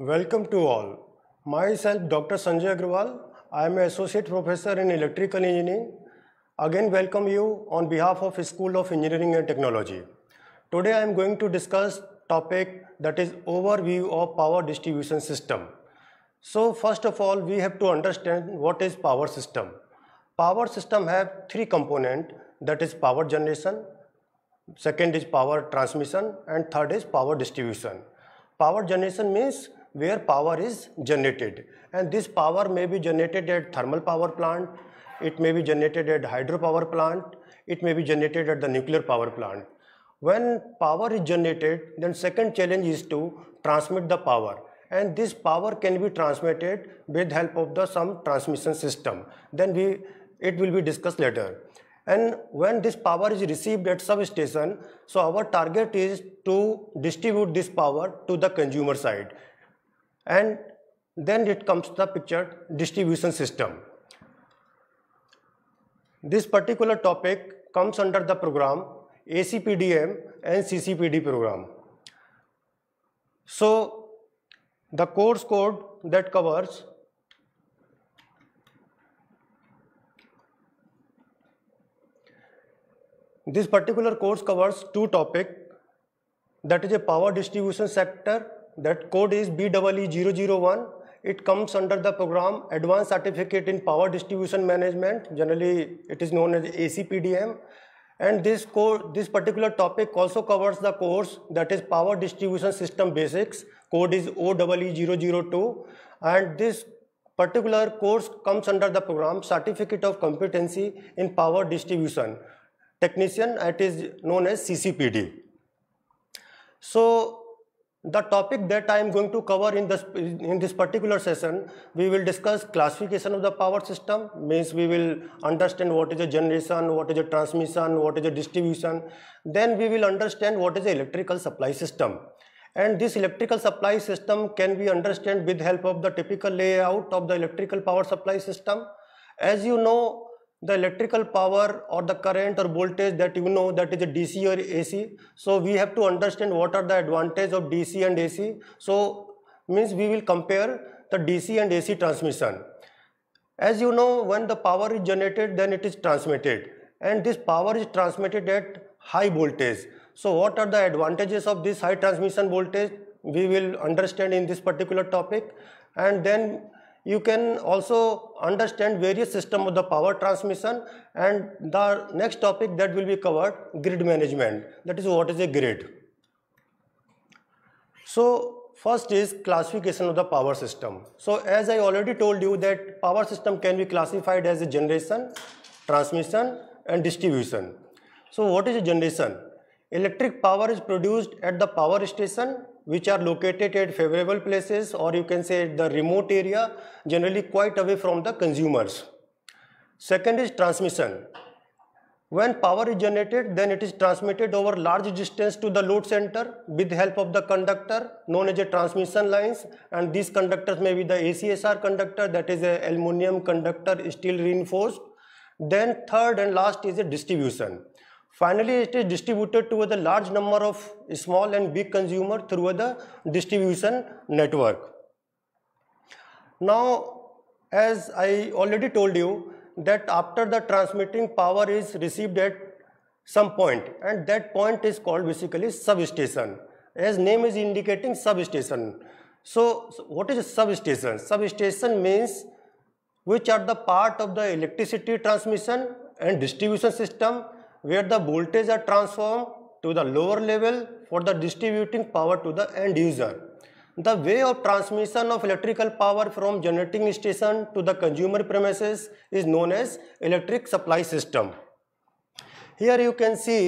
Welcome to all. Myself, Dr. Sanjay Agrawal. I am an associate professor in electrical engineering. Again, welcome you on behalf of School of Engineering and Technology. Today, I am going to discuss topic that is overview of power distribution system. So, first of all, we have to understand what is power system. Power system have three component that is power generation, second is power transmission and third is power distribution. Power generation means where power is generated and this power may be generated at thermal power plant, it may be generated at hydropower plant, it may be generated at the nuclear power plant. When power is generated, then second challenge is to transmit the power and this power can be transmitted with help of the some transmission system. Then we it will be discussed later. And when this power is received at substation, so our target is to distribute this power to the consumer side and then it comes the picture distribution system. This particular topic comes under the program ACPDM and CCPD program. So the course code that covers this particular course covers two topic that is a power distribution sector that code is BEE001. It comes under the program Advanced Certificate in Power Distribution Management. Generally, it is known as ACPDM. And this this particular topic also covers the course that is Power Distribution System Basics. Code is OEE002. And this particular course comes under the program Certificate of Competency in Power Distribution. Technician, it is known as CCPD. So the topic that I am going to cover in this, in this particular session, we will discuss classification of the power system, means we will understand what is a generation, what is a transmission, what is a distribution. Then we will understand what is the electrical supply system. And this electrical supply system can be understood with help of the typical layout of the electrical power supply system. As you know, the electrical power or the current or voltage that you know that is a DC or AC. So we have to understand what are the advantage of DC and AC. So means we will compare the DC and AC transmission. As you know when the power is generated then it is transmitted and this power is transmitted at high voltage. So what are the advantages of this high transmission voltage? We will understand in this particular topic and then you can also understand various system of the power transmission and the next topic that will be covered grid management. That is what is a grid? So first is classification of the power system. So as i already told you that power system can be classified as a generation transmission and distribution. So what is a generation? Electric power is produced at the power station which are located at favorable places or you can say the remote area generally quite away from the consumers. Second is transmission. When power is generated then it is transmitted over large distance to the load center with help of the conductor known as a transmission lines and these conductors may be the ACSR conductor that is a aluminum conductor steel reinforced. Then third and last is a distribution. Finally, it is distributed to a large number of small and big consumer through the distribution network. Now, as I already told you that after the transmitting power is received at some point and that point is called basically substation as name is indicating substation. So, so what is substation? Substation means which are the part of the electricity transmission and distribution system where the voltage are transformed to the lower level for the distributing power to the end user. The way of transmission of electrical power from generating station to the consumer premises is known as electric supply system. Here you can see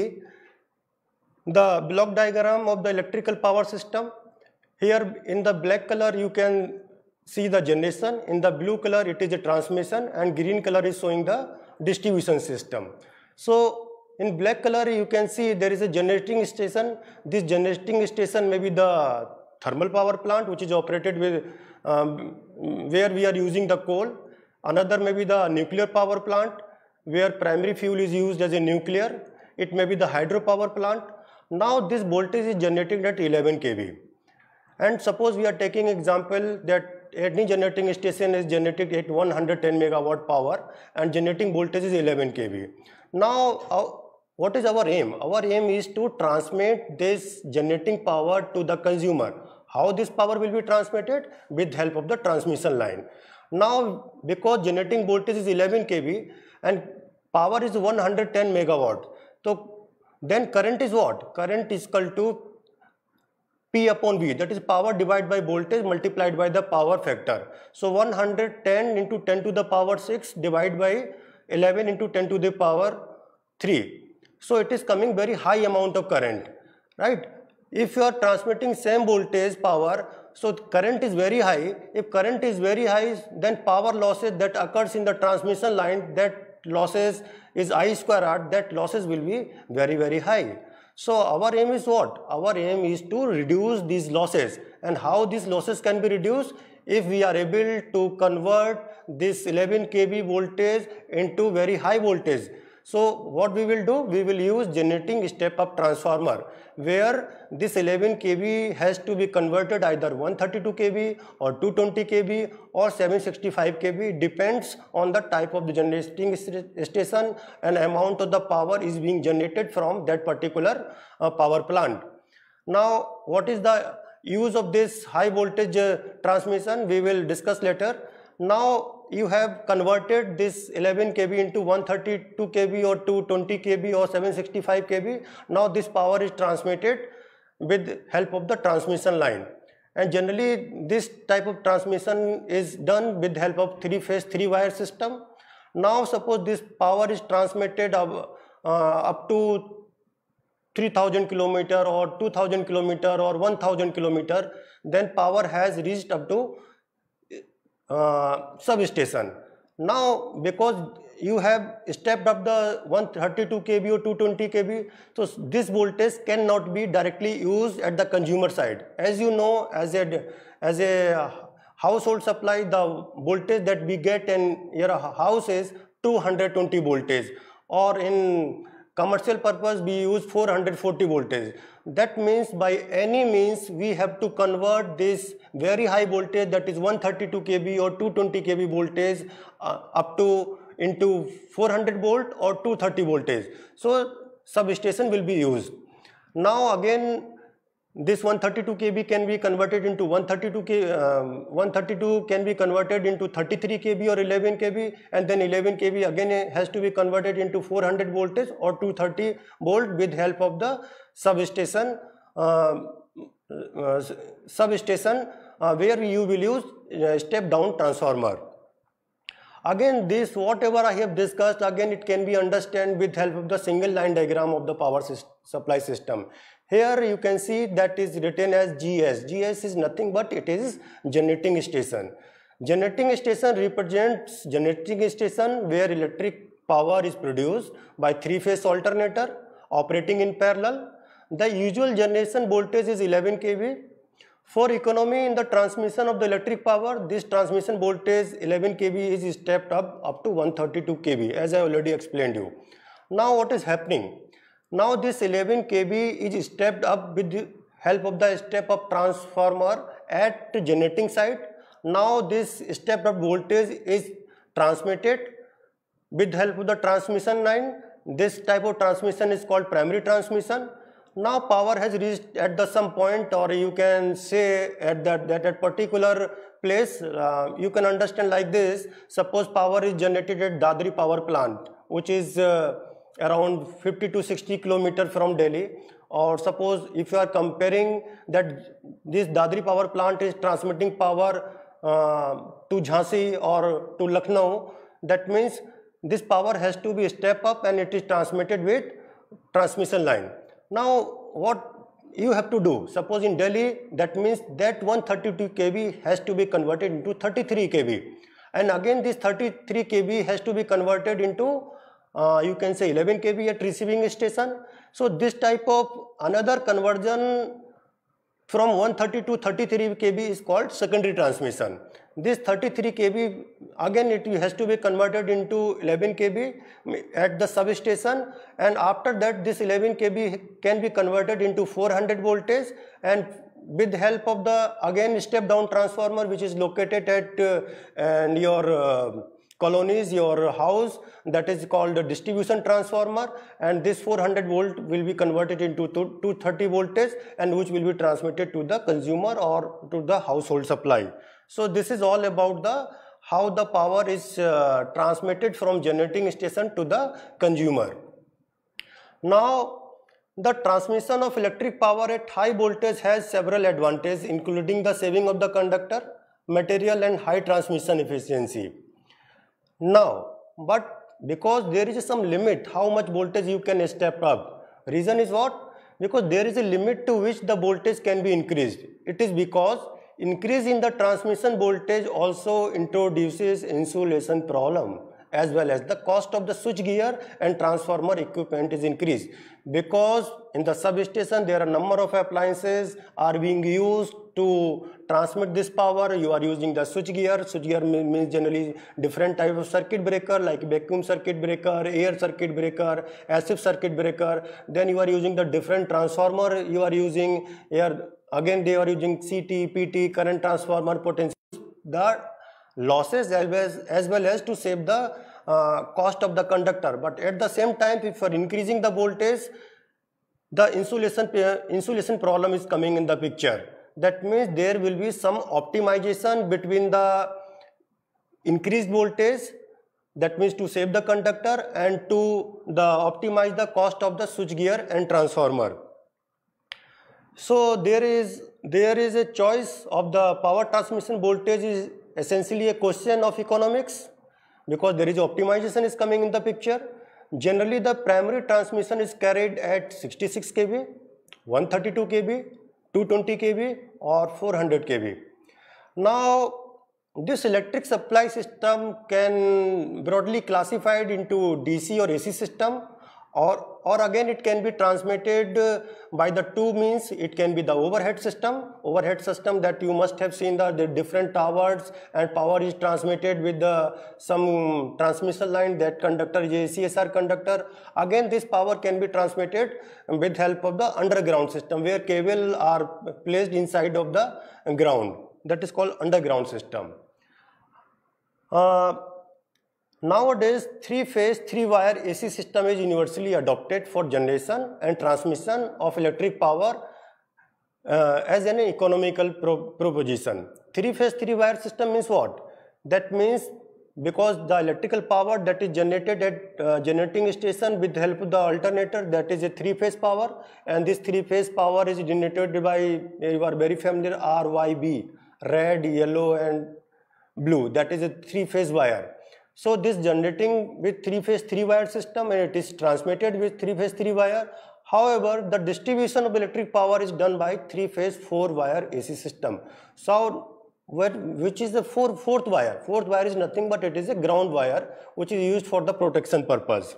the block diagram of the electrical power system. Here in the black color you can see the generation, in the blue color it is a transmission and green color is showing the distribution system. So in black color, you can see there is a generating station. This generating station may be the thermal power plant, which is operated with um, where we are using the coal. Another may be the nuclear power plant, where primary fuel is used as a nuclear. It may be the hydropower plant. Now this voltage is generated at 11 kV. And suppose we are taking example that any generating station is generating at 110 megawatt power and generating voltage is 11 kV. Now, uh, what is our aim? Our aim is to transmit this generating power to the consumer. How this power will be transmitted? With help of the transmission line. Now, because generating voltage is 11 kV and power is 110 megawatt, so then current is what? Current is equal to P upon V that is power divided by voltage multiplied by the power factor. So 110 into 10 to the power 6 divided by 11 into 10 to the power 3. So it is coming very high amount of current, right? If you are transmitting same voltage power, so current is very high. If current is very high, then power losses that occurs in the transmission line, that losses is I square R, that losses will be very, very high. So our aim is what? Our aim is to reduce these losses. And how these losses can be reduced? If we are able to convert this 11 kV voltage into very high voltage so what we will do? We will use generating step-up transformer where this 11 kV has to be converted either 132 kV or 220 kV or 765 kV depends on the type of the generating station and amount of the power is being generated from that particular uh, power plant. Now what is the use of this high voltage uh, transmission we will discuss later. Now you have converted this 11 kV into 132 kV or 220 kV or 765 kV. Now this power is transmitted with help of the transmission line. And generally this type of transmission is done with help of three phase three wire system. Now suppose this power is transmitted up, uh, up to 3000 kilometer or 2000 kilometer or 1000 kilometer then power has reached up to uh, substation. Now because you have stepped up the 132 kV or 220 kV, so this voltage cannot be directly used at the consumer side. As you know, as a as a household supply, the voltage that we get in your house is 220 voltage, or in commercial purpose we use 440 voltage that means by any means we have to convert this very high voltage that is 132 kV or 220 kV voltage uh, up to into 400 volt or 230 voltage. So substation will be used. Now again this 132 kV can be converted into 132 kV, um, 132 can be converted into 33 kV or 11 kV and then 11 kV again has to be converted into 400 voltage or 230 volt with help of the substation uh, uh, substation where you will use uh, step down transformer. Again this whatever i have discussed again it can be understood with help of the single line diagram of the power supply system here you can see that is written as gs gs is nothing but it is generating station generating station represents generating station where electric power is produced by three phase alternator operating in parallel the usual generation voltage is 11 kV. For economy in the transmission of the electric power, this transmission voltage 11 kV is stepped up up to 132 kV as I already explained you. Now what is happening? Now this 11 kV is stepped up with the help of the step up transformer at generating site. Now this step up voltage is transmitted with help of the transmission line. This type of transmission is called primary transmission now power has reached at the some point or you can say at that, that at particular place uh, you can understand like this suppose power is generated at Dadri power plant which is uh, around 50 to 60 kilometer from Delhi. Or suppose if you are comparing that this Dadri power plant is transmitting power uh, to Jhansi or to Lucknow that means this power has to be step up and it is transmitted with transmission line. Now what you have to do, suppose in Delhi that means that 132 kV has to be converted into 33 kV. And again this 33 kV has to be converted into uh, you can say 11 kV at receiving station. So this type of another conversion from 130 to 33 kV is called secondary transmission. This 33 kV again it has to be converted into 11 kV at the substation and after that this 11 kV can be converted into 400 voltage and with help of the again step down transformer which is located at uh, and your uh, colonies your house that is called a distribution transformer and this 400 volt will be converted into 230 voltage and which will be transmitted to the consumer or to the household supply so this is all about the how the power is uh, transmitted from generating station to the consumer now the transmission of electric power at high voltage has several advantages including the saving of the conductor, material and high transmission efficiency. Now, but because there is some limit how much voltage you can step up. Reason is what? Because there is a limit to which the voltage can be increased. It is because increase in the transmission voltage also introduces insulation problem as well as the cost of the switch gear and transformer equipment is increased. Because in the substation there are number of appliances are being used to transmit this power. You are using the switch gear. Switch gear means generally different type of circuit breaker like vacuum circuit breaker air circuit breaker acid circuit breaker. Then you are using the different transformer you are using. Here again they are using ct pt current transformer potential the losses as well as, to save the uh, cost of the conductor. But at the same time if you are increasing the voltage the insulation insulation problem is coming in the picture. That means there will be some optimization between the increased voltage that means to save the conductor and to the optimize the cost of the switch gear and transformer. So there is there is a choice of the power transmission voltage is essentially a question of economics because there is optimization is coming in the picture. Generally the primary transmission is carried at 66 kV, 132 kV, 220 kV or 400 kV. Now this electric supply system can broadly classified into DC or AC system or, or again it can be transmitted uh, by the two means. It can be the overhead system. Overhead system that you must have seen the, the different towers and power is transmitted with the some transmission line that conductor is ACSR conductor. Again this power can be transmitted with help of the underground system where cable are placed inside of the ground. That is called underground system. Uh, Nowadays, three-phase, three-wire AC system is universally adopted for generation and transmission of electric power uh, as an economical pro proposition. Three-phase, three-wire system means what? That means because the electrical power that is generated at uh, generating station with help of the alternator that is a three-phase power and this three-phase power is generated by you are very familiar RYB red, yellow and blue that is a three-phase wire so this generating with three phase three wire system and it is transmitted with three phase three wire. However, the distribution of electric power is done by three phase four wire AC system. So where, which is the four, fourth wire. Fourth wire is nothing but it is a ground wire which is used for the protection purpose.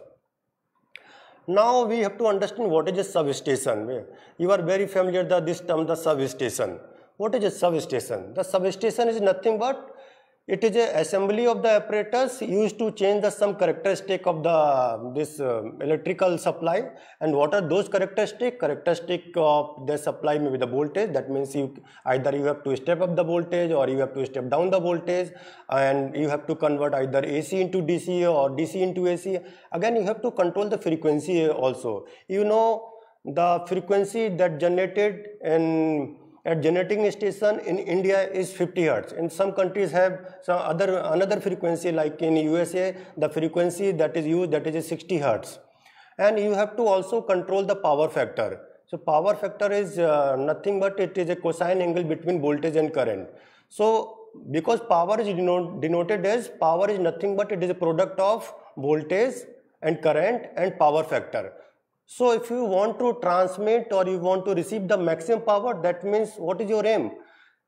Now we have to understand what is a substation. You are very familiar with this term the substation. What is a substation? The substation is nothing but it is a assembly of the apparatus used to change the some characteristic of the this uh, electrical supply. And what are those characteristic? Characteristic of the supply maybe the voltage. That means you either you have to step up the voltage or you have to step down the voltage. And you have to convert either AC into DC or DC into AC again you have to control the frequency also. You know the frequency that generated in at generating station in India is 50 hertz. In some countries have some other another frequency like in USA the frequency that is used that is 60 hertz. And you have to also control the power factor. So power factor is uh, nothing but it is a cosine angle between voltage and current. So because power is denoted as power is nothing but it is a product of voltage and current and power factor. So if you want to transmit or you want to receive the maximum power, that means what is your aim?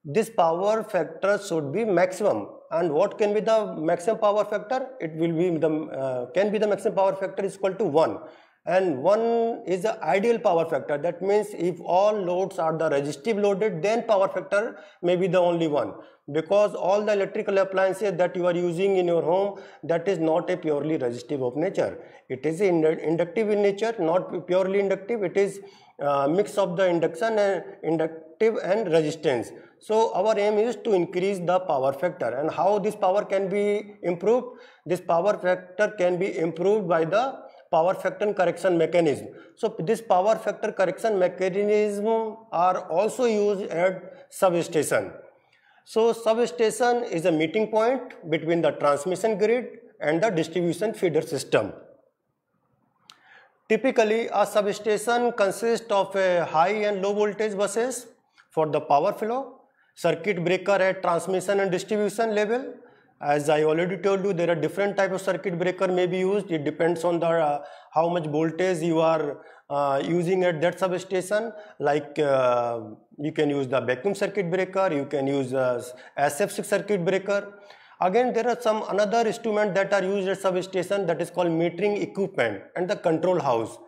This power factor should be maximum. And what can be the maximum power factor? It will be the uh, can be the maximum power factor is equal to 1 and 1 is the ideal power factor. That means if all loads are the resistive loaded then power factor may be the only one. Because all the electrical appliances that you are using in your home that is not a purely resistive of nature. It is inductive in nature not purely inductive. It is uh, mix of the induction and induct reactive and resistance. So our aim is to increase the power factor. And how this power can be improved? This power factor can be improved by the power factor correction mechanism. So this power factor correction mechanism are also used at substation. So substation is a meeting point between the transmission grid and the distribution feeder system. Typically, a substation consists of a high and low voltage buses for the power flow, circuit breaker at transmission and distribution level. As I already told you, there are different type of circuit breaker may be used. It depends on the uh, how much voltage you are uh, using at that substation. Like uh, you can use the vacuum circuit breaker, you can use uh, SF6 circuit breaker. Again, there are some another instrument that are used at substation that is called metering equipment and the control house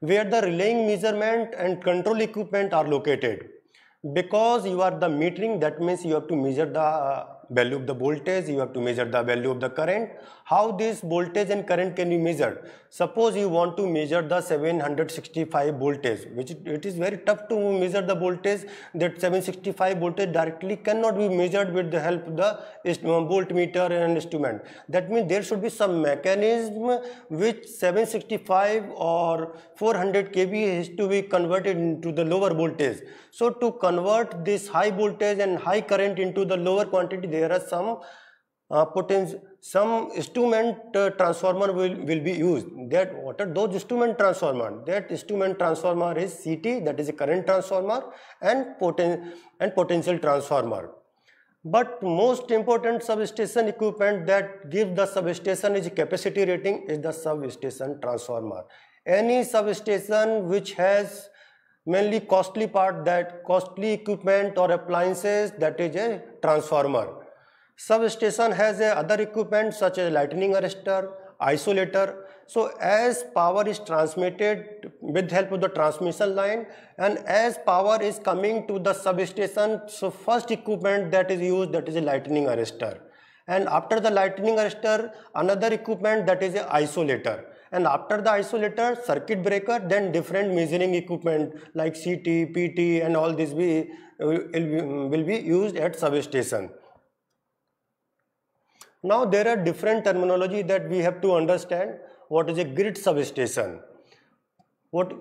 where the relaying measurement and control equipment are located. Because you are the metering that means you have to measure the uh, value of the voltage, you have to measure the value of the current. How this voltage and current can be measured? Suppose you want to measure the 765 voltage, which it is very tough to measure the voltage. That 765 voltage directly cannot be measured with the help of the voltmeter and instrument. That means there should be some mechanism which 765 or 400 kV has to be converted into the lower voltage. So to convert this high voltage and high current into the lower quantity, there are some uh, potential some instrument uh, transformer will, will be used. That what are those instrument transformer? That instrument transformer is CT that is a current transformer and poten and potential transformer. But most important substation equipment that gives the substation is capacity rating is the substation transformer. Any substation which has mainly costly part that costly equipment or appliances that is a transformer Substation has a other equipment such as lightning arrestor, isolator. So as power is transmitted with help of the transmission line and as power is coming to the substation, so first equipment that is used that is a lightning arrestor. And after the lightning arrestor, another equipment that is a isolator. And after the isolator, circuit breaker, then different measuring equipment like CT, PT and all this uh, be, will be used at substation. Now there are different terminology that we have to understand. What is a grid substation? What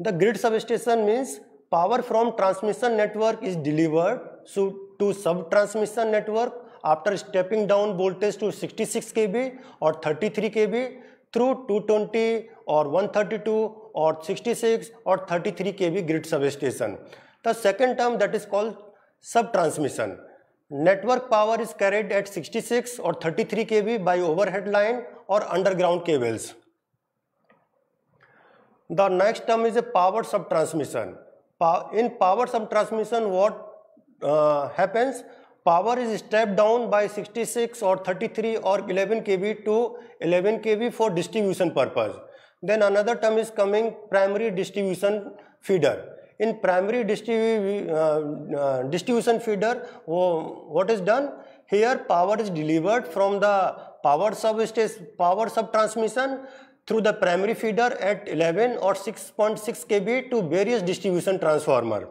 the grid substation means power from transmission network is delivered so to sub-transmission network after stepping down voltage to 66 kV or 33 kV through 220 or 132 or 66 or 33 kV grid substation. The second term that is called sub-transmission. Network power is carried at 66 or 33 three K V by over line or underground cables the next term is a power sub transmission in power sub transmission what happens power is step down by 66 or 33 और 11 के V to 11 K V for distribution purpose then another term is coming primary distribution feeder in primary uh, uh, distribution feeder what is done? Here power is delivered from the power substation power subtransmission through the primary feeder at 11 or 6.6 kV to various distribution transformer.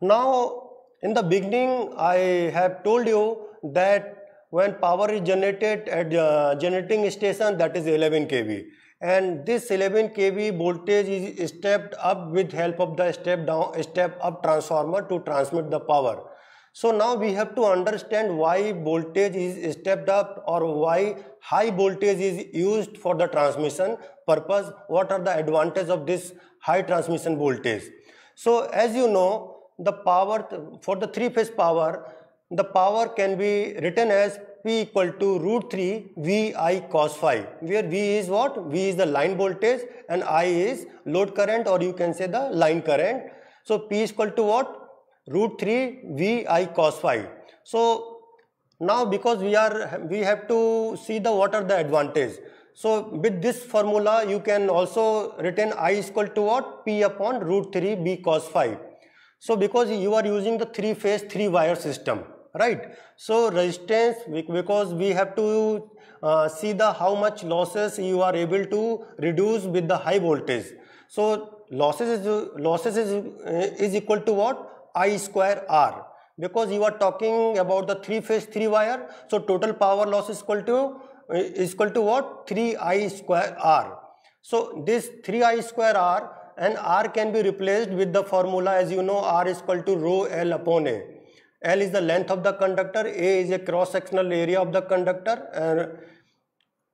Now in the beginning i have told you that when power is generated at uh, generating station that is 11 kV and this 11 kV voltage is stepped up with help of the step down step up transformer to transmit the power. So now we have to understand why voltage is stepped up or why high voltage is used for the transmission purpose. What are the advantages of this high transmission voltage? So as you know the power for the three phase power the power can be written as P equal to root 3 VI cos phi where V is what? V is the line voltage and I is load current or you can say the line current. So P is equal to what? Root 3 VI cos phi. So now because we are we have to see the what are the advantage. So with this formula you can also written I is equal to what? P upon root 3 V cos phi. So because you are using the three phase three wire system right so resistance because we have to uh, see the how much losses you are able to reduce with the high voltage So losses is losses is, is equal to what? I square R because you are talking about the three phase three wire. So total power loss is equal to is equal to what? 3I square R. So this 3I square R and R can be replaced with the formula as you know R is equal to rho L upon A. L is the length of the conductor, A is a cross sectional area of the conductor and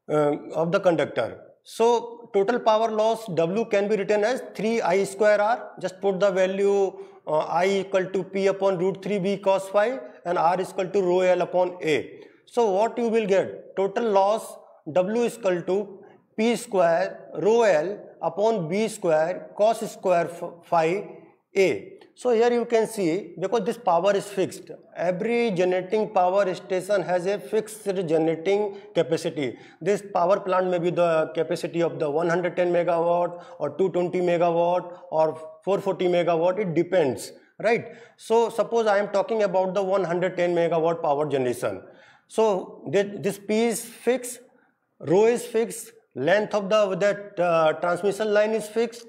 uh, of the conductor. So total power loss W can be written as 3I square R. Just put the value uh, I equal to P upon root 3 V cos phi and R is equal to rho L upon A. So what you will get? Total loss W is equal to P square rho L upon V square cos square phi A. So here you can see because this power is fixed. Every generating power station has a fixed generating capacity. This power plant may be the capacity of the 110 megawatt or 220 megawatt or 440 megawatt. It depends, right? So suppose I am talking about the 110 megawatt power generation. So this P is fixed, rho is fixed, length of the that uh, transmission line is fixed,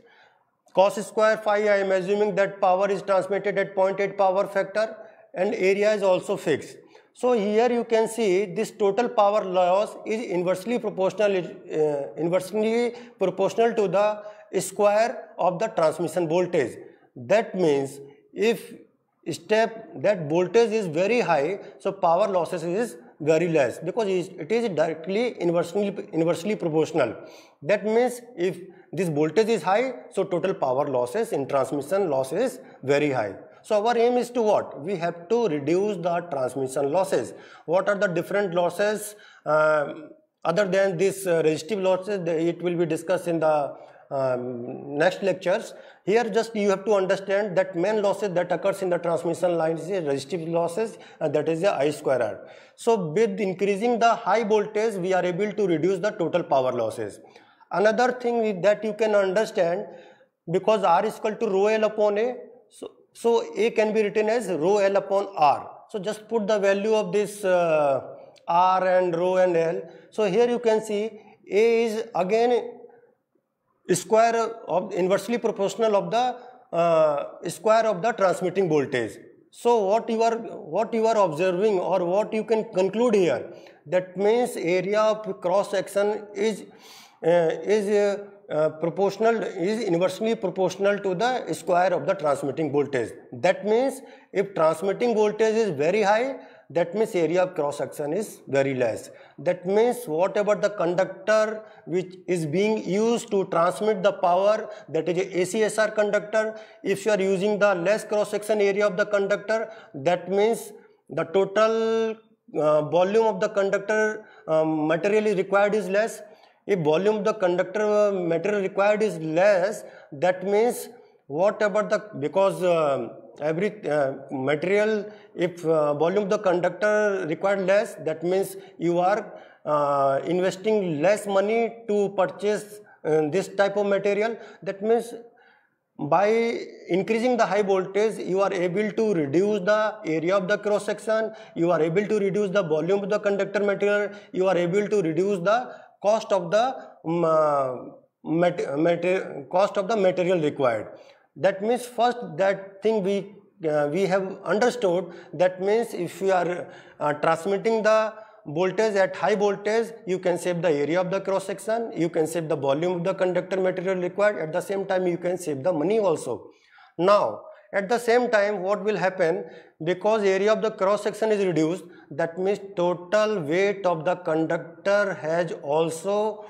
cos square phi I am assuming that power is transmitted at 0.8 power factor and area is also fixed. So here you can see this total power loss is inversely proportional uh, inversely proportional to the square of the transmission voltage. That means if step that voltage is very high so power losses is very less because it is directly inversely, inversely proportional. That means if this voltage is high, so total power losses in transmission loss is very high. So our aim is to what? We have to reduce the transmission losses. What are the different losses uh, other than this uh, resistive losses? It will be discussed in the um, next lectures. Here just you have to understand that main losses that occurs in the transmission line is resistive losses and that is the I square R. So with increasing the high voltage we are able to reduce the total power losses. Another thing that you can understand because R is equal to rho L upon A so, so A can be written as rho L upon R. So just put the value of this uh, R and rho and L. So here you can see A is again square of inversely proportional of the uh, square of the transmitting voltage. So what you are what you are observing or what you can conclude here that means area of cross section is is uh, uh, proportional is inversely proportional to the square of the transmitting voltage. That means if transmitting voltage is very high that means area of cross section is very less. That means whatever the conductor which is being used to transmit the power that is a ACSR conductor, if you are using the less cross section area of the conductor, that means the total uh, volume of the conductor um, material is required is less. If volume of the conductor uh, material required is less, that means whatever the because uh, every uh, material if uh, volume of the conductor required less that means you are uh, investing less money to purchase uh, this type of material. That means by increasing the high voltage you are able to reduce the area of the cross section. You are able to reduce the volume of the conductor material. You are able to reduce the cost of the um, uh, cost of the material required. That means first that thing we uh, we have understood. That means if you are uh, transmitting the voltage at high voltage you can save the area of the cross section you can save the volume of the conductor material required. At the same time you can save the money also. Now at the same time what will happen? Because area of the cross section is reduced that means total weight of the conductor has also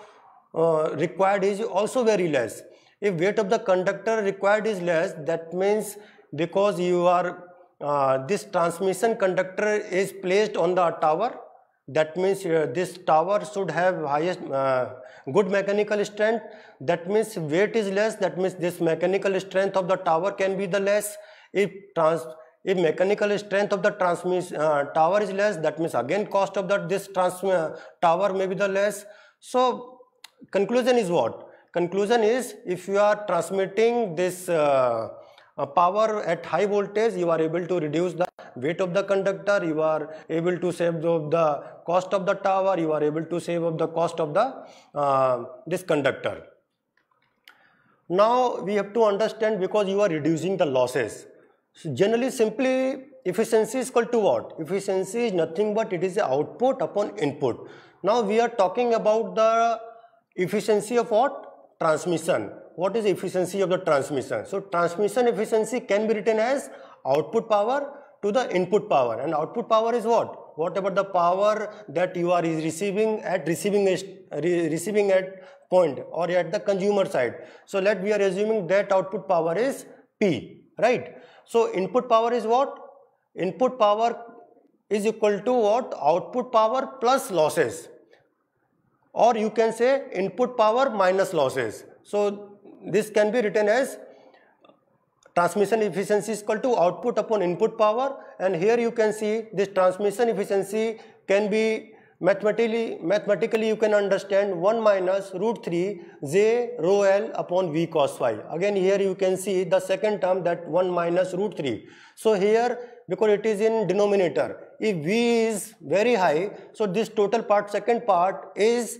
uh, required is also very less. If weight of the conductor required is less, that means because you are uh, this transmission conductor is placed on the tower, that means uh, this tower should have highest uh, good mechanical strength. That means weight is less. That means this mechanical strength of the tower can be the less. If trans if mechanical strength of the transmission uh, tower is less, that means again cost of that this trans uh, tower may be the less. So conclusion is what? conclusion is if you are transmitting this uh, uh, power at high voltage you are able to reduce the weight of the conductor you are able to save the, the cost of the tower you are able to save of the cost of the uh, this conductor Now we have to understand because you are reducing the losses. So generally simply efficiency is equal to what? Efficiency is nothing but it is the output upon input. Now we are talking about the efficiency of what? Transmission. What is efficiency of the transmission? So transmission efficiency can be written as output power to the input power and output power is what? Whatever the power that you are receiving at receiving, receiving at point or at the consumer side. So let we are assuming that output power is P, right? So input power is what? Input power is equal to what? Output power plus losses. Or you can say input power minus losses. So this can be written as transmission efficiency is equal to output upon input power. And here you can see this transmission efficiency can be mathematically mathematically you can understand 1 minus root 3 j rho l upon v cos phi again here you can see the second term that 1 minus root 3 so here because it is in denominator if v is very high so this total part second part is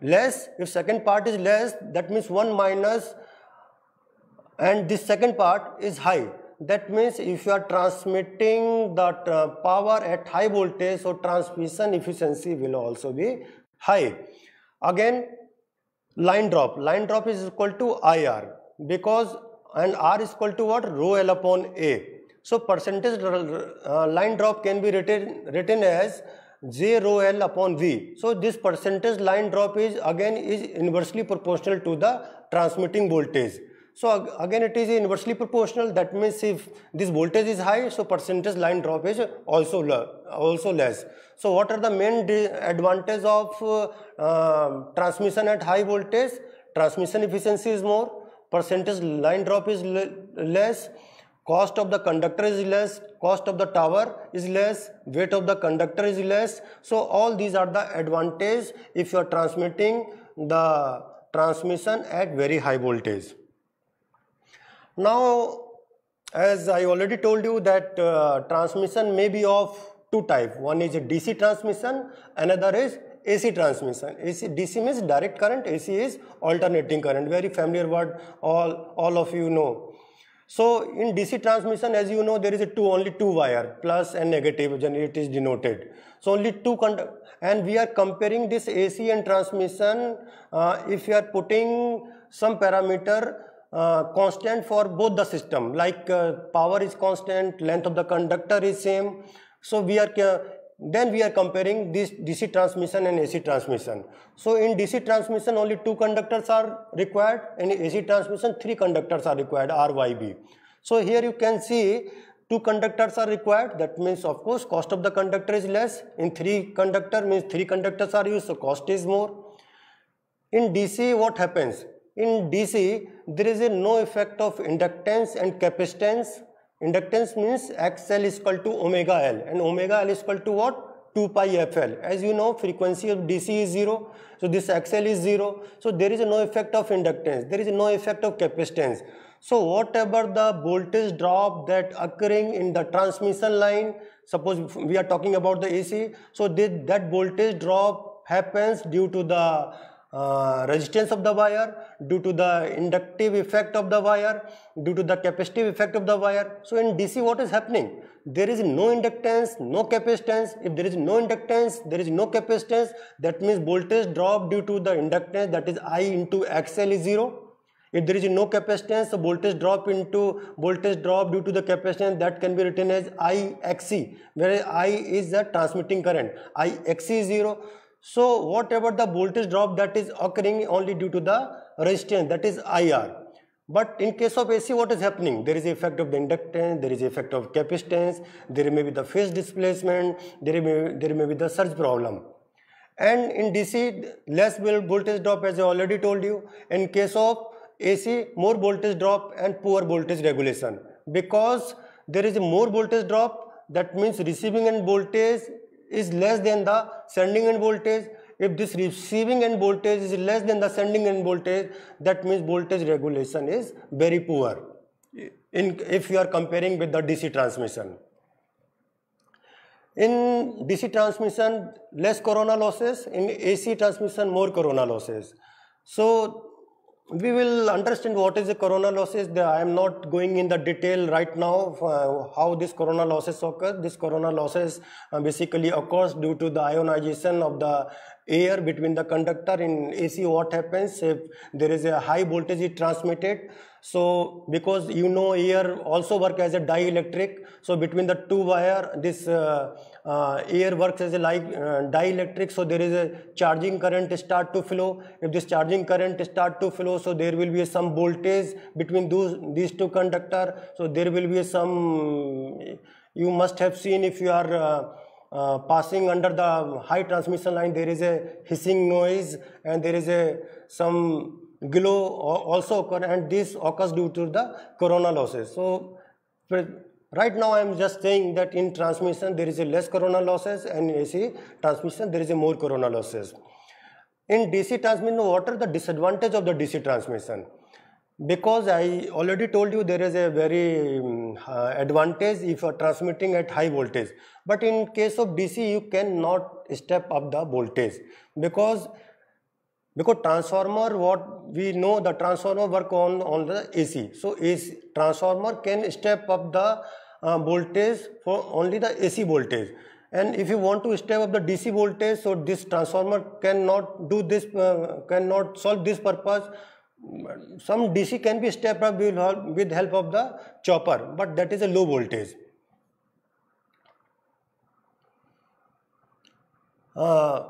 less. If second part is less that means 1 minus and this second part is high. That means if you are transmitting the uh, power at high voltage so transmission efficiency will also be high. Again line drop. Line drop is equal to ir because and r is equal to what? Rho l upon a. So percentage uh, line drop can be written written as j rho l upon v. So this percentage line drop is again is inversely proportional to the transmitting voltage so again it is inversely proportional that means if this voltage is high so percentage line drop is also also less. So what are the main advantage of uh, uh, transmission at high voltage? Transmission efficiency is more, percentage line drop is less, cost of the conductor is less, cost of the tower is less, weight of the conductor is less. So all these are the advantage if you are transmitting the transmission at very high voltage. Now, as I already told you that uh, transmission may be of two type. One is a DC transmission, another is AC transmission. AC, DC means direct current, AC is alternating current. Very familiar word, all, all of you know. So in DC transmission, as you know, there is a two only two wire, plus and negative, generally it is denoted. So only two and we are comparing this AC and transmission. Uh, if you are putting some parameter uh, constant for both the system like uh, power is constant length of the conductor is same so we are then we are comparing this DC transmission and AC transmission. So in DC transmission only two conductors are required and in AC transmission three conductors are required RYB. So here you can see two conductors are required that means of course cost of the conductor is less in three conductor means three conductors are used so cost is more. In DC what happens? In DC, there is a no effect of inductance and capacitance. Inductance means XL is equal to omega L and omega L is equal to what? 2 pi FL. As you know, frequency of DC is 0. So this XL is 0. So there is no effect of inductance. There is no effect of capacitance. So whatever the voltage drop that occurring in the transmission line, suppose we are talking about the AC, so that voltage drop happens due to the uh, resistance of the wire, due to the inductive effect of the wire, due to the capacitive effect of the wire. So in DC what is happening? There is no inductance, no capacitance. If there is no inductance, there is no capacitance. That means voltage drop due to the inductance that is I into XL is 0. If there is no capacitance, the voltage drop into voltage drop due to the capacitance that can be written as I IXC, where I is the transmitting current. I IXC is 0. So whatever the voltage drop that is occurring only due to the resistance that is IR. But in case of AC what is happening? There is effect of the inductance, there is effect of capacitance, there may be the phase displacement, there may, there may be the surge problem. And in DC less voltage drop as I already told you. In case of AC more voltage drop and poor voltage regulation. Because there is more voltage drop that means receiving end voltage is less than the sending end voltage. If this receiving end voltage is less than the sending end voltage, that means voltage regulation is very poor in, if you are comparing with the DC transmission. In DC transmission, less corona losses. In AC transmission, more corona losses. So, we will understand what is the corona losses. I am not going in the detail right now uh, how this corona losses occur. This corona losses uh, basically occurs due to the ionization of the air between the conductor in AC what happens if there is a high voltage transmitted so because you know air also work as a dielectric so between the two wire this uh, uh, air works as a like uh, dielectric so there is a charging current start to flow. If this charging current start to flow so there will be some voltage between those these two conductor. So there will be some you must have seen if you are uh, uh, passing under the high transmission line there is a hissing noise and there is a some glow also occur and this occurs due to the corona losses. So right now i am just saying that in transmission there is a less corona losses and ac transmission there is a more corona losses. In dc transmission what are the disadvantage of the dc transmission? Because I already told you there is a very um, uh, advantage if you are transmitting at high voltage. But in case of DC you cannot step up the voltage because because transformer what we know the transformer work on on the AC so AC transformer can step up the uh, voltage for only the AC voltage. And if you want to step up the DC voltage so this transformer cannot do this uh, cannot solve this purpose. Some DC can be stepped up with help, of the chopper, but that is a low voltage. Uh,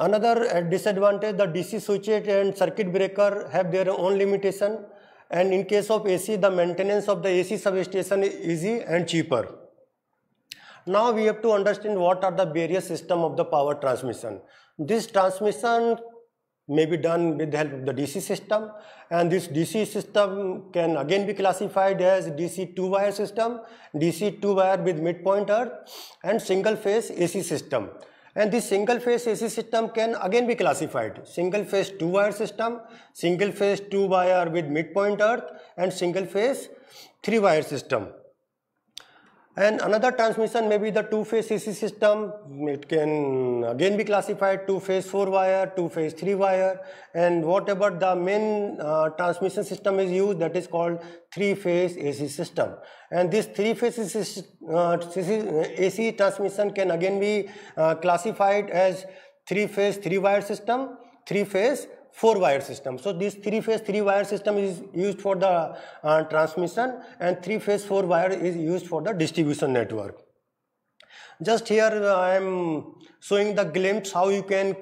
another uh, disadvantage, the DC switches and circuit breaker have their own limitation and in case of AC, the maintenance of the AC substation is easy and cheaper. Now we have to understand what are the various system of the power transmission. This transmission may be done with the help of the DC system and this DC system can again be classified as DC two wire system, DC two wire with midpoint earth and single phase AC system and this single phase AC system can again be classified single phase two wire system, single phase two wire with midpoint earth and single phase three wire system. And another transmission may be the two-phase AC system. It can again be classified two-phase four-wire, two-phase three-wire. And whatever the main uh, transmission system is used, that is called three-phase AC system. And this three-phase AC, uh, AC transmission can again be uh, classified as three-phase three-wire system, three-phase four wire system. So this three phase three wire system is used for the uh, transmission and three phase four wire is used for the distribution network. Just here uh, I am showing the glimpse how you can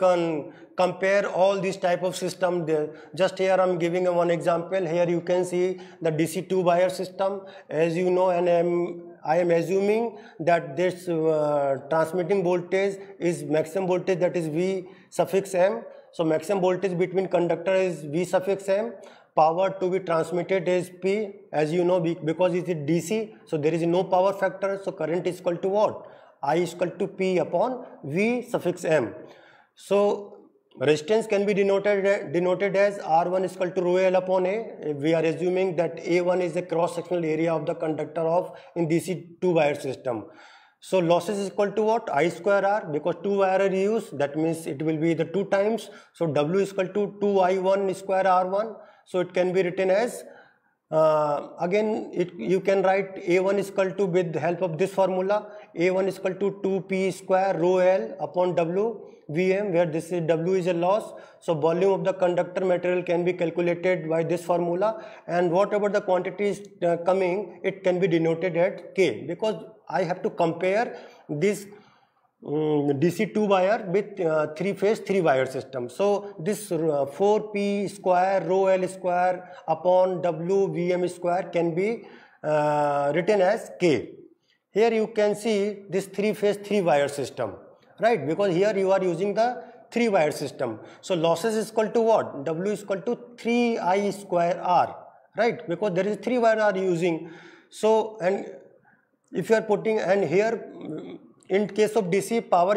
compare all these type of system there. Just here I am giving one example. Here you can see the DC two wire system as you know and I am, I am assuming that this uh, transmitting voltage is maximum voltage that is V suffix M so maximum voltage between conductor is V suffix M. Power to be transmitted is P as you know because it is DC. So there is no power factor. So current is equal to what? I is equal to P upon V suffix M. So resistance can be denoted denoted as R1 is equal to rho L upon A. We are assuming that A1 is the cross sectional area of the conductor of in DC two wire system. So losses is equal to what? I square R because 2 wire are used that means it will be the 2 times. So W is equal to 2 I1 square R1. So it can be written as uh, again it, you can write A1 is equal to with the help of this formula A1 is equal to 2P square rho L upon W Vm where this is W is a loss. So volume of the conductor material can be calculated by this formula and whatever the quantity is uh, coming it can be denoted at K because I have to compare this um, DC2 wire with uh, 3 phase 3 wire system. So this uh, 4P square rho L square upon W Vm square can be uh, written as K. Here you can see this 3 phase 3 wire system, right? Because here you are using the 3 wire system. So losses is equal to what? W is equal to 3I square R, right? Because there is 3 wire are using. So and if you are putting and here in case of DC power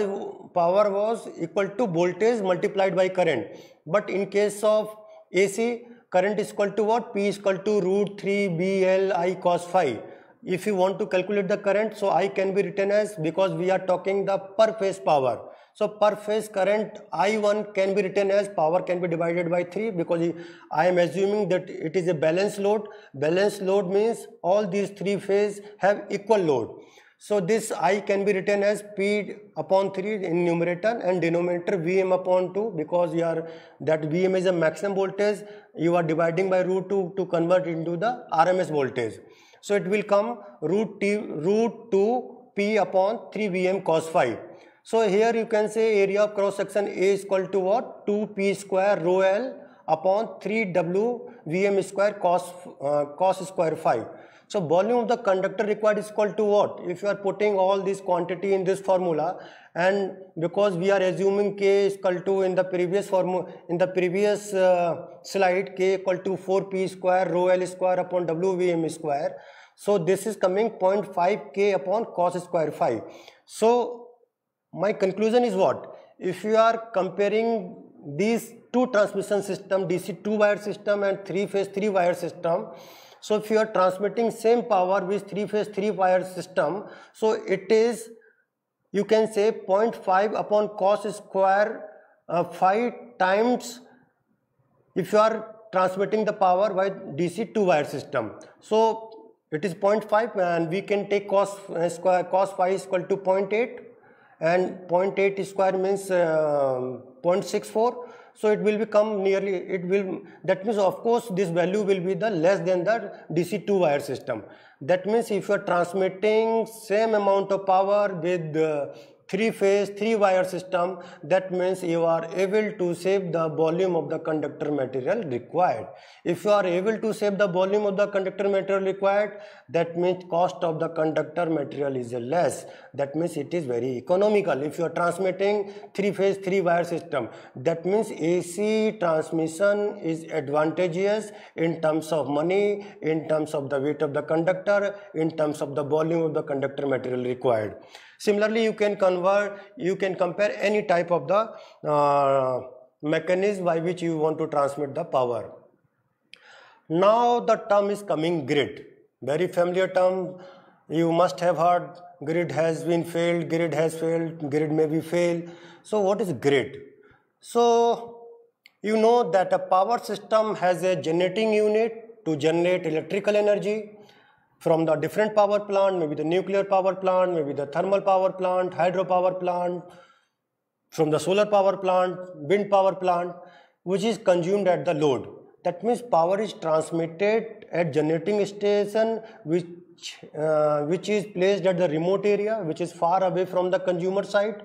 power was equal to voltage multiplied by current but in case of AC current is equal to what P is equal to root 3 VL I cos phi if you want to calculate the current so I can be written as because we are talking the per phase power So per phase current I1 can be written as power can be divided by 3 because I am assuming that it is a balanced load. Balanced load means all these three phase have equal load. So this I can be written as P upon 3 in numerator and denominator Vm upon 2 because you are that Vm is a maximum voltage you are dividing by root 2 to convert into the RMS voltage. So it will come root t root 2 P upon 3 Vm cos phi. So here you can say area of cross section A is equal to what? 2 P square rho L upon 3 W Vm square cos, uh, cos square phi. So volume of the conductor required is equal to what? If you are putting all this quantity in this formula and because we are assuming K is equal to in the previous formula in the previous uh, slide K equal to 4P square rho L square upon WVM square. So this is coming 0.5 K upon cos square phi. So my conclusion is what? If you are comparing these two transmission system DC two wire system and three phase three wire system so if you are transmitting same power with three phase three wire system, so it is you can say 0.phi upon cos square uh, 5 times if you are transmitting the power by DC two wire system. So it is 0.5 and we can take cos uh, square cos phi is equal to 0.8 and 0.8 square means uh, 0.64 so it will become nearly it will that means of course this value will be the less than the dc2 wire system. That means if you are transmitting same amount of power with uh, three phase three wire system. That means you are able to save the volume of the conductor material required. If you are able to save the volume of the conductor material required that means cost of the conductor material is less. That means it is very economical. If you are transmitting three phase three wire system that means AC transmission is advantageous in terms of money in terms of the weight of the conductor in terms of the volume of the conductor material required Similarly, you can convert, you can compare any type of the uh, mechanism by which you want to transmit the power. Now the term is coming grid. Very familiar term. You must have heard grid has been failed, grid has failed, grid may be failed. So what is grid? So you know that a power system has a generating unit to generate electrical energy from the different power plant, maybe the nuclear power plant, maybe the thermal power plant, hydropower plant, from the solar power plant, wind power plant, which is consumed at the load. That means power is transmitted at generating station which, uh, which is placed at the remote area, which is far away from the consumer side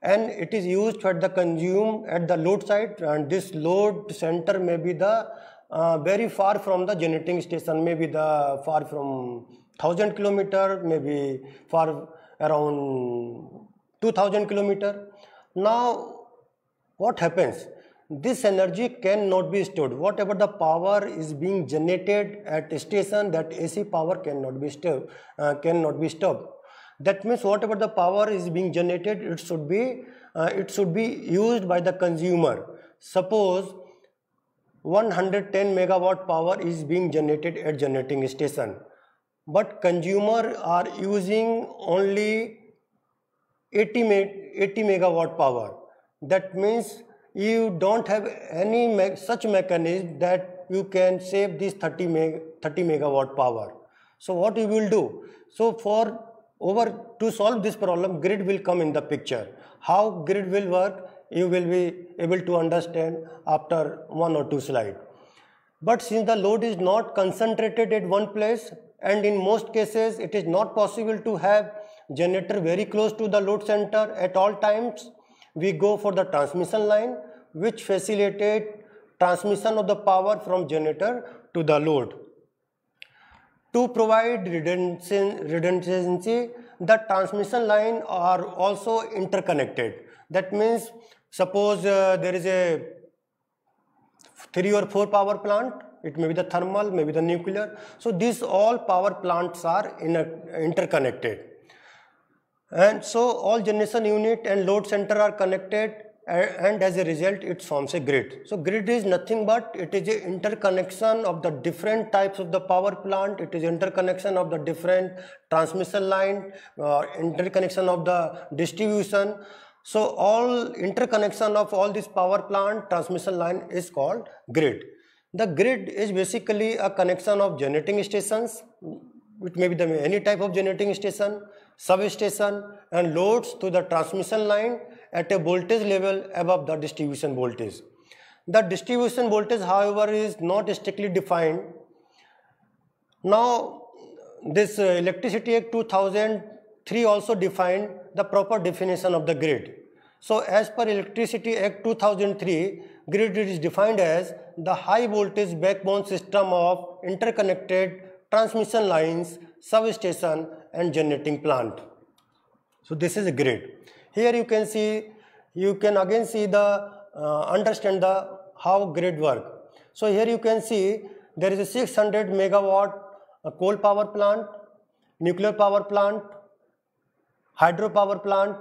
and it is used at the consume at the load site and this load center may be the uh, very far from the generating station, maybe the far from 1000 kilometer, maybe far around 2000 kilometer. Now, what happens? This energy cannot be stored. Whatever the power is being generated at station, that AC power cannot be stored. Uh, cannot be stopped. That means whatever the power is being generated, it should be uh, it should be used by the consumer. Suppose 110 megawatt power is being generated at generating station. But consumer are using only 80, me 80 megawatt power. That means you don't have any me such mechanism that you can save this 30, meg 30 megawatt power. So what you will do? So for over to solve this problem grid will come in the picture. How grid will work you will be able to understand after one or two slides. But since the load is not concentrated at one place and in most cases it is not possible to have generator very close to the load center at all times, we go for the transmission line which facilitate transmission of the power from generator to the load. To provide redundancy, the transmission line are also interconnected. That means Suppose uh, there is a three or four power plant, it may be the thermal, may be the nuclear. So these all power plants are in a, interconnected. And so all generation unit and load center are connected and as a result it forms a grid. So grid is nothing but it is a interconnection of the different types of the power plant, it is interconnection of the different transmission line, uh, interconnection of the distribution So all interconnection of all this power plant transmission line is called grid. The grid is basically a connection of generating stations, it may be the, any type of generating station, substation and loads to the transmission line at a voltage level above the distribution voltage. The distribution voltage however is not strictly defined. Now this Electricity Act 2003 also defined the proper definition of the grid. So as per Electricity Act 2003, grid is defined as the high voltage backbone system of interconnected transmission lines, substation and generating plant. So this is a grid. Here you can see, you can again see the, uh, understand the how grid work. So here you can see there is a 600 megawatt coal power plant, nuclear power plant, hydropower plant,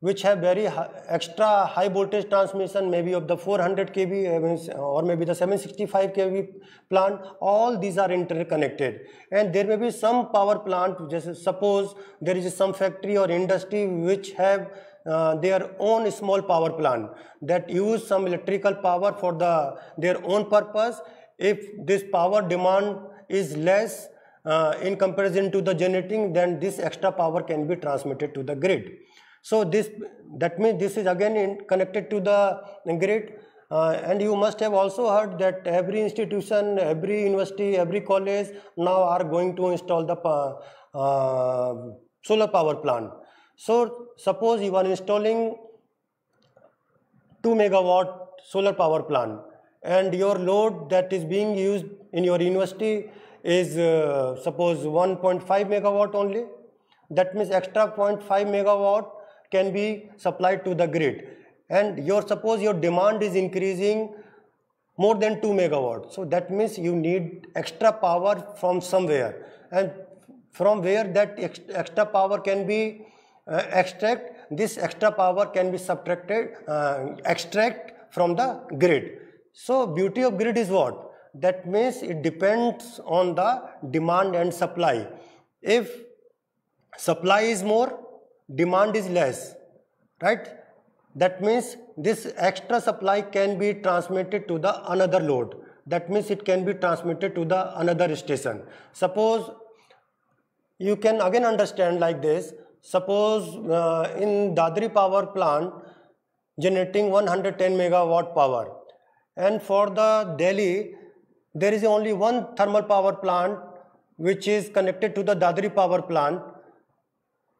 which have very high, extra high voltage transmission maybe of the 400 kV uh, or maybe the 765 kV plant all these are interconnected. And there may be some power plant just suppose there is some factory or industry which have uh, their own small power plant that use some electrical power for the their own purpose. If this power demand is less uh, in comparison to the generating then this extra power can be transmitted to the grid so this that means this is again in, connected to the grid uh, and you must have also heard that every institution, every university, every college now are going to install the uh, solar power plant. So suppose you are installing 2 megawatt solar power plant and your load that is being used in your university is uh, suppose 1.5 megawatt only. That means extra 0.5 megawatt can be supplied to the grid. And your suppose your demand is increasing more than 2 megawatt. So that means you need extra power from somewhere. And from where that ex extra power can be uh, extract this extra power can be subtracted uh, extract from the grid. So beauty of grid is what that means it depends on the demand and supply if supply is more demand is less, right? That means this extra supply can be transmitted to the another load. That means it can be transmitted to the another station. Suppose you can again understand like this. Suppose uh, in Dadri power plant generating 110 megawatt power and for the Delhi there is only one thermal power plant which is connected to the Dadri power plant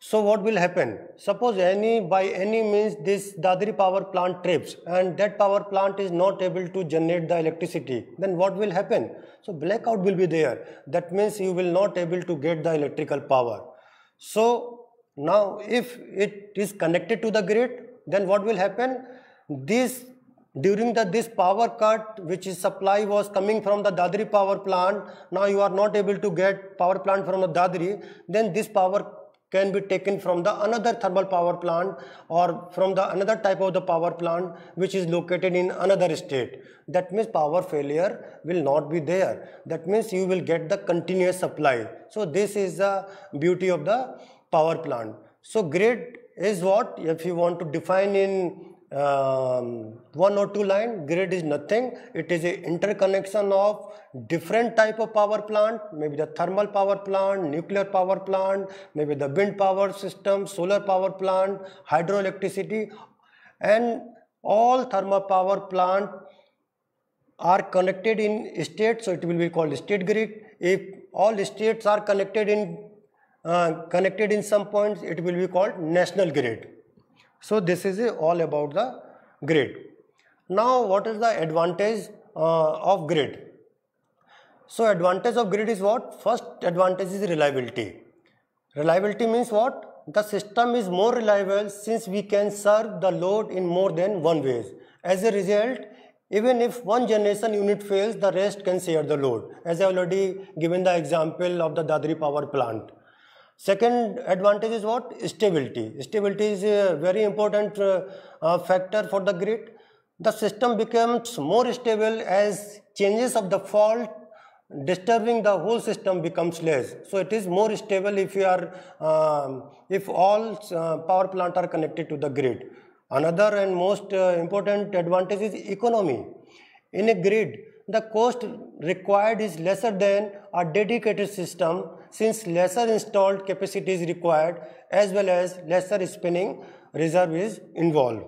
so what will happen? Suppose any by any means this Dadri power plant trips and that power plant is not able to generate the electricity. Then what will happen? So blackout will be there. That means you will not able to get the electrical power. So now if it is connected to the grid, then what will happen? This during the this power cut which is supply was coming from the Dadri power plant, now you are not able to get power plant from the Dadri, then this power can be taken from the another thermal power plant or from the another type of the power plant which is located in another state. That means power failure will not be there. That means you will get the continuous supply. So this is the beauty of the power plant. So grid is what? If you want to define in um, one or two line grid is nothing. It is a interconnection of different type of power plant maybe the thermal power plant nuclear power plant maybe the wind power system solar power plant hydroelectricity and all thermal power plant are connected in state so it will be called state grid. If all states are connected in uh, connected in some points it will be called national grid so this is all about the grid. Now what is the advantage uh, of grid? So advantage of grid is what? First advantage is reliability. Reliability means what? The system is more reliable since we can serve the load in more than one ways. As a result, even if one generation unit fails, the rest can share the load. As I already given the example of the Dadri power plant. Second advantage is what? Stability. Stability is a very important uh, uh, factor for the grid. The system becomes more stable as changes of the fault disturbing the whole system becomes less. So it is more stable if you are, um, if all uh, power plant are connected to the grid. Another and most uh, important advantage is economy. In a grid, the cost required is lesser than a dedicated system since lesser installed capacity is required as well as lesser spinning reserve is involved.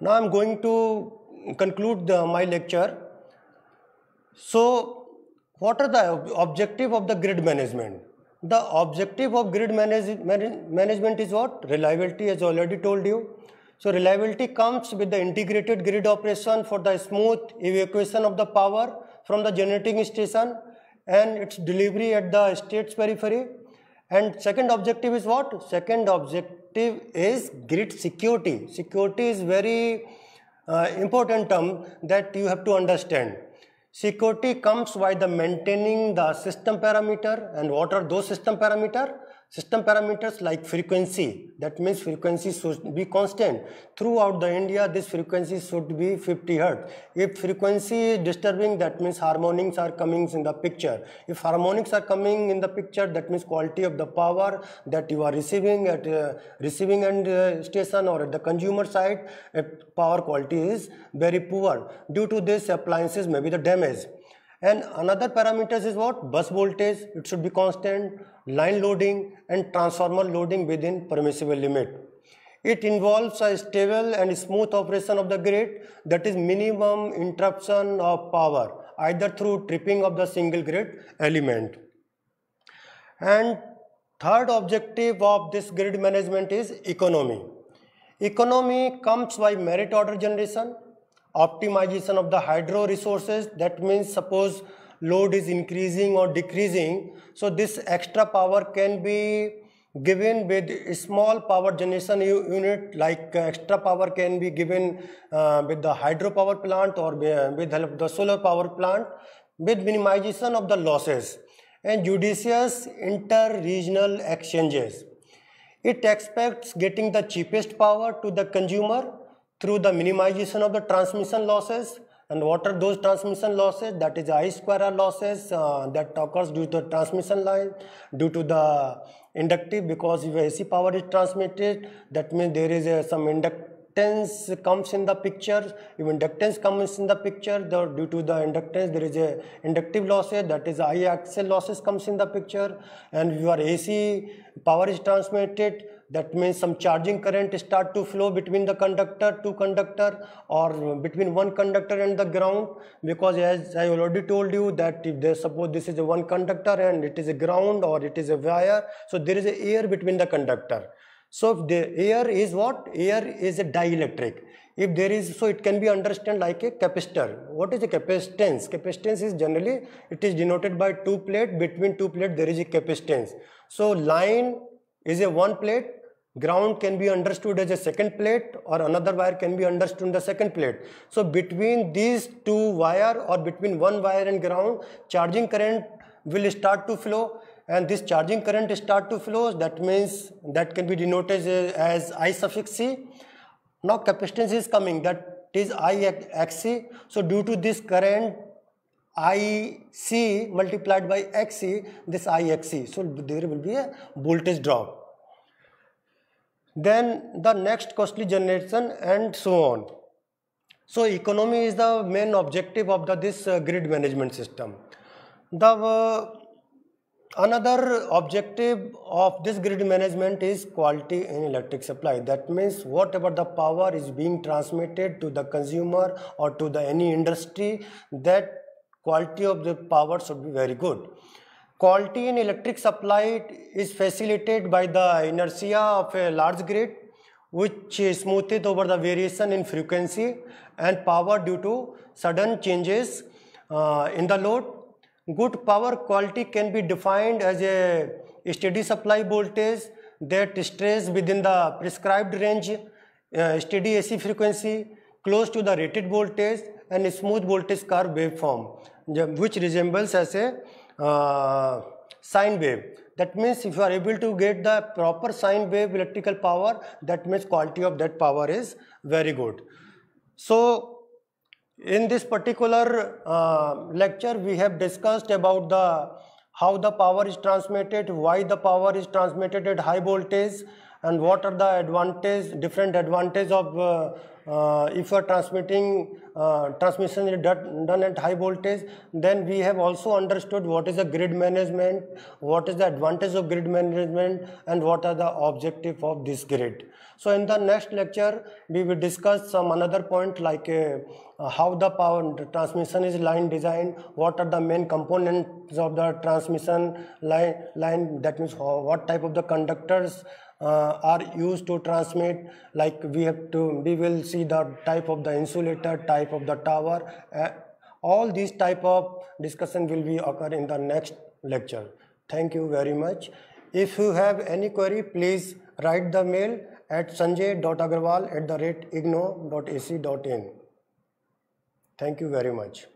Now I am going to conclude the, my lecture. So what are the objective of the grid management? The objective of grid manage, management is what? Reliability as already told you. So reliability comes with the integrated grid operation for the smooth evacuation of the power from the generating station and its delivery at the state's periphery. And second objective is what? Second objective is grid security. Security is very uh, important term that you have to understand. Security comes by the maintaining the system parameter and what are those system parameter? System parameters like frequency, that means frequency should be constant. Throughout the India, this frequency should be 50 Hertz. If frequency is disturbing, that means harmonics are coming in the picture. If harmonics are coming in the picture, that means quality of the power that you are receiving at uh, receiving end uh, station or at the consumer side, power quality is very poor. Due to this, appliances may be the damage. And another parameters is what? Bus voltage, it should be constant, line loading and transformer loading within permissible limit. It involves a stable and smooth operation of the grid that is minimum interruption of power either through tripping of the single grid element. And third objective of this grid management is economy. Economy comes by merit order generation optimization of the hydro resources that means suppose load is increasing or decreasing so this extra power can be given with small power generation unit like uh, extra power can be given uh, with the hydropower plant or with the solar power plant with minimization of the losses and judicious inter-regional exchanges. It expects getting the cheapest power to the consumer through the minimization of the transmission losses. And what are those transmission losses? That is i square r losses uh, that occurs due to the transmission line due to the inductive because if AC power is transmitted that means there is some inductance comes in the picture. If inductance comes in the picture the, due to the inductance there is a inductive losses that is I XL losses comes in the picture. And if your AC power is transmitted that means some charging current start to flow between the conductor to conductor or between one conductor and the ground. Because as I already told you that if they suppose this is a one conductor and it is a ground or it is a wire so there is a air between the conductor. So if the air is what? Air is a dielectric. If there is so it can be understood like a capacitor. What is a capacitance? Capacitance is generally it is denoted by two plate. Between two plate there is a capacitance. So line is a one plate ground can be understood as a second plate or another wire can be understood in the second plate. So between these two wire or between one wire and ground charging current will start to flow. And this charging current start to flow that means that can be denoted as i suffix c. Now capacitance is coming that is i xc so due to this current ic multiplied by xc this ixc so there will be a voltage drop then the next costly generation and so on. So economy is the main objective of the, this uh, grid management system. The uh, another objective of this grid management is quality in electric supply. That means whatever the power is being transmitted to the consumer or to the any industry, that quality of the power should be very good. Quality in electric supply is facilitated by the inertia of a large grid which smoothed over the variation in frequency and power due to sudden changes in the load good power quality can be defined as a steady supply voltage that stays within the prescribed range steady A C frequency close to the rated voltage and smooth voltage curve waveform which resembles as a uh, sine wave. That means if you are able to get the proper sine wave electrical power, that means quality of that power is very good. So in this particular uh, lecture, we have discussed about the how the power is transmitted, why the power is transmitted at high voltage, and what are the advantage, different advantage of uh, if you are transmitting uh, transmission is done at high voltage then we have also understood what is the grid management what is the advantage of grid management and what are the objective of this grid. So in the next lecture we will discuss some another point like uh, how the power transmission is line design what are the main components of the transmission line line that means what type of the conductors uh, are used to transmit like we have to we will see the type of the insulator type of the tower uh, all these type of discussion will be occur in the next lecture. Thank you very much. If you have any query please write the mail at sanjay.agrawal at the rate ignou.ac.in thank you very much